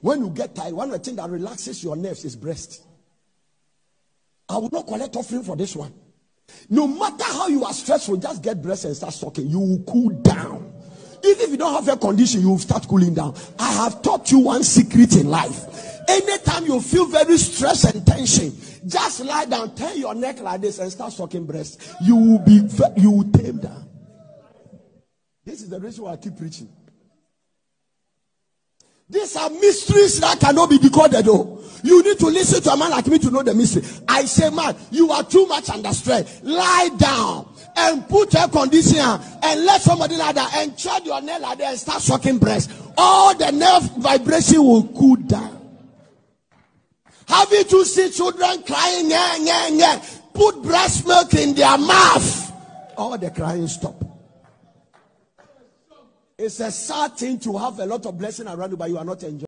When you get tired, one of the things that relaxes your nerves is breast. I will not collect offering for this one. No matter how you are stressful, just get breast and start sucking. You will cool down. Even if you don't have a condition, you will start cooling down. I have taught you one secret in life. Anytime you feel very stress and tension, just lie down, turn your neck like this, and start sucking breast. You will be, you will tame down. This is the reason why I keep preaching. These are mysteries that cannot be decoded. Though you need to listen to a man like me to know the mystery. I say, man, you are too much under stress. Lie down and put air conditioner and let somebody like that and tread your nail like that and start sucking breast. All the nerve vibration will cool down. Having to see children crying, yeah, yeah, yeah. Put breast milk in their mouth. All the crying stop. It's a sad thing to have a lot of blessing around you, but you are not enjoying.